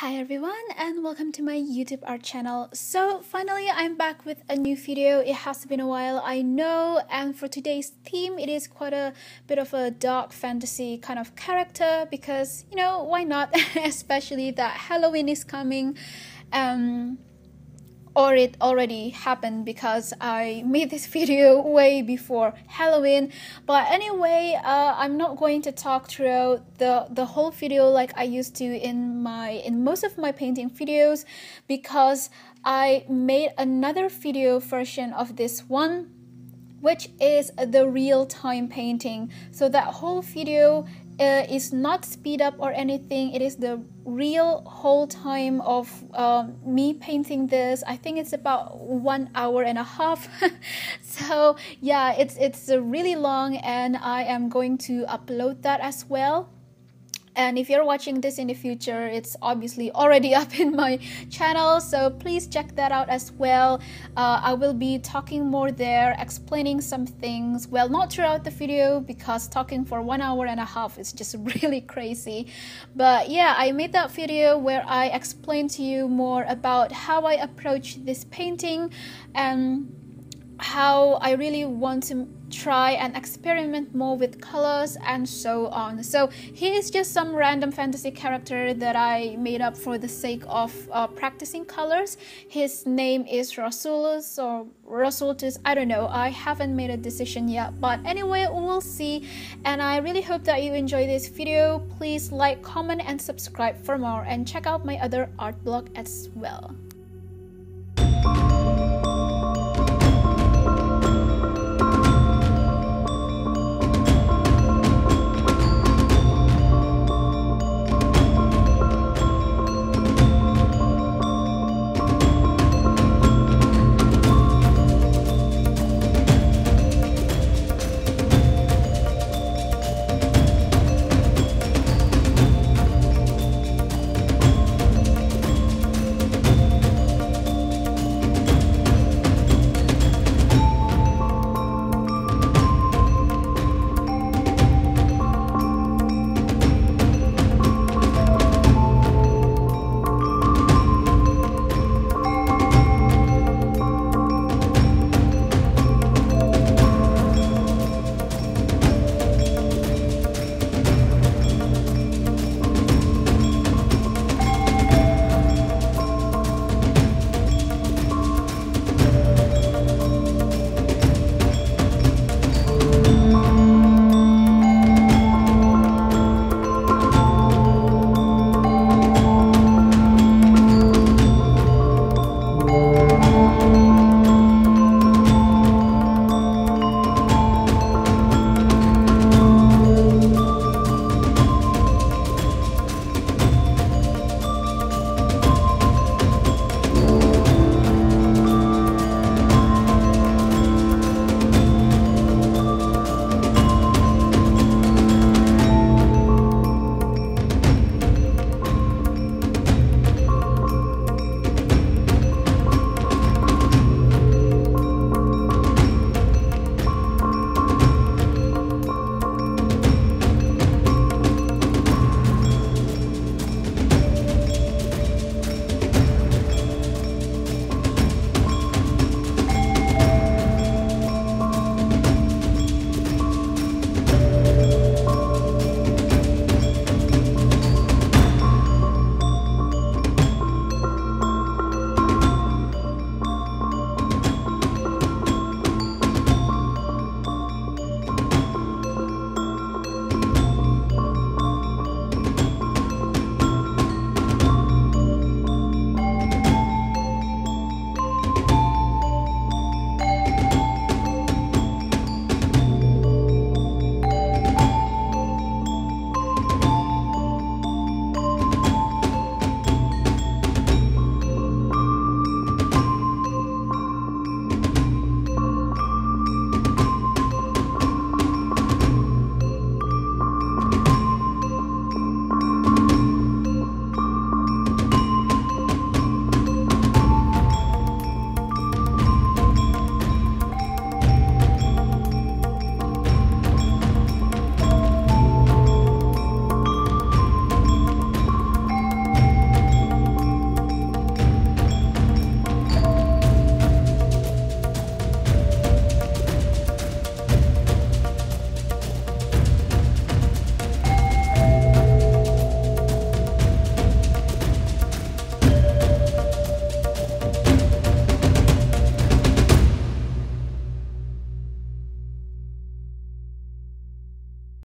Hi everyone and welcome to my YouTube art channel. So finally I'm back with a new video. It has been a while I know and for today's theme it is quite a bit of a dark fantasy kind of character because you know why not especially that Halloween is coming. Um or it already happened because I made this video way before Halloween. But anyway, uh, I'm not going to talk throughout the, the whole video like I used to in my in most of my painting videos because I made another video version of this one which is the real-time painting. So that whole video uh, is not speed up or anything. It is the real whole time of um, me painting this. I think it's about one hour and a half. So yeah it's it's really long and i am going to upload that as well and if you're watching this in the future it's obviously already up in my channel so please check that out as well. Uh, i will be talking more there explaining some things. Well not throughout the video because talking for one hour and a half is just really crazy. But yeah i made that video where i explained to you more about how i approach this painting and how I really want to try and experiment more with colors and so on. So he is just some random fantasy character that I made up for the sake of uh, practicing colors. His name is Rasulus or Rosultus, I don't know. I haven't made a decision yet, but anyway, we'll see. And I really hope that you enjoy this video. Please like, comment, and subscribe for more and check out my other art blog as well.